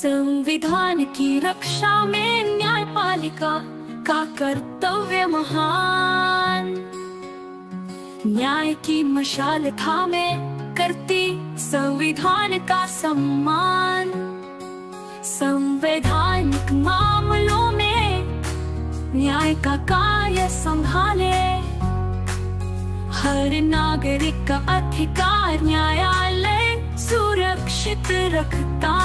संविधान की रक्षा में न्यायपालिका का कर्तव्य महान। न्याय की मशाल थामे करती संविधान का सम्मान। संवैधानिक मामलों में न्याय का कार्य संभाले। हर नागरिक का अधिकार न्यायालय सुरक्षित रखता।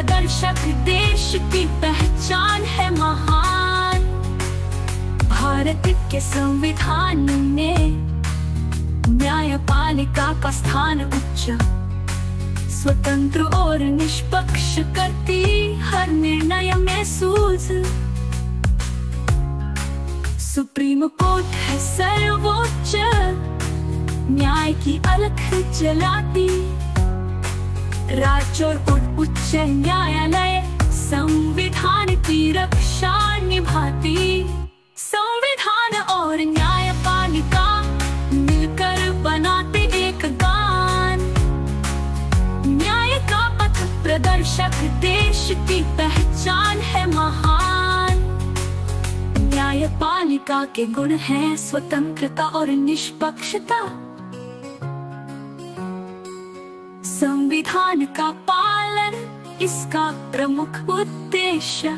प्रदर्शक देश की पहचान है महान। भारत के संविधान ने न्यायपालिका का स्थान उच्च, स्वतंत्र और निष्पक्ष करती हर निर्णय में सूझ। सुप्रीम कोर्ट है सर्वोच्च, न्याय की अलख जलाती। और उच्च न्यायालय संविधान की रक्षा निभाती संविधान और न्यायपालिका मिलकर बनाते एक गान। न्याय का पथ प्रदर्शक देश की पहचान है महान। न्यायपालिका के गुण हैं स्वतंत्रता और निष्पक्षता। संविधान का पालन, इसका प्रमुख उद्देश्य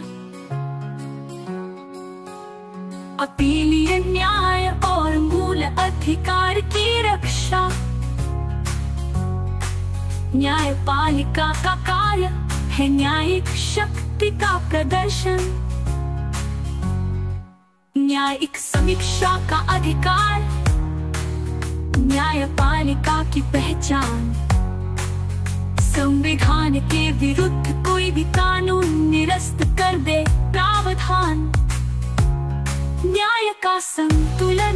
अपीलीय न्याय और मूल अधिकार की रक्षा। न्यायपालिका का कार्य है न्यायिक शक्ति का प्रदर्शन। न्यायिक समीक्षा का अधिकार, न्यायपालिका की पहचान। संविधान के विरुद्ध कोई भी कानून निरस्त कर दे प्रावधान। न्याय का संतुलन